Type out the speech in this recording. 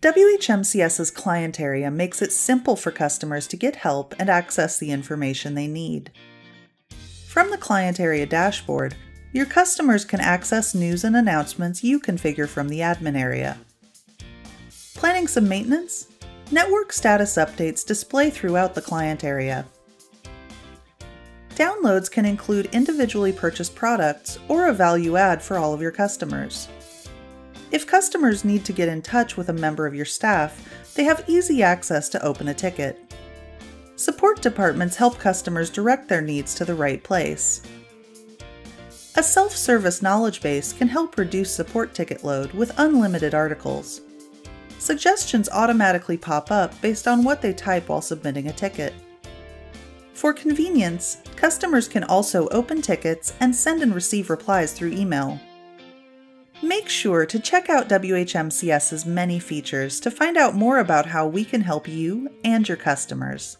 WHMCS's client area makes it simple for customers to get help and access the information they need. From the client area dashboard, your customers can access news and announcements you configure from the admin area. Planning some maintenance? Network status updates display throughout the client area. Downloads can include individually purchased products or a value add for all of your customers. If customers need to get in touch with a member of your staff, they have easy access to open a ticket. Support departments help customers direct their needs to the right place. A self-service knowledge base can help reduce support ticket load with unlimited articles. Suggestions automatically pop up based on what they type while submitting a ticket. For convenience, customers can also open tickets and send and receive replies through email. Make sure to check out WHMCS's many features to find out more about how we can help you and your customers.